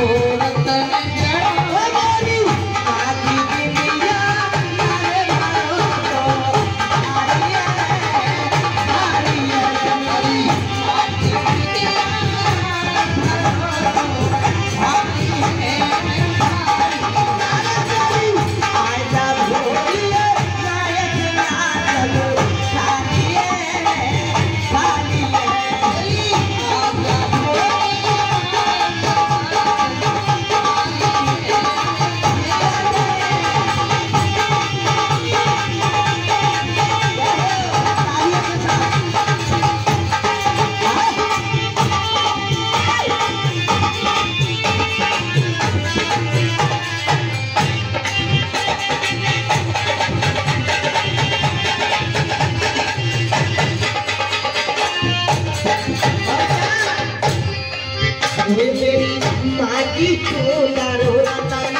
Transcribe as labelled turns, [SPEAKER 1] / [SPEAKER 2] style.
[SPEAKER 1] Oh. की सुंदर रतन।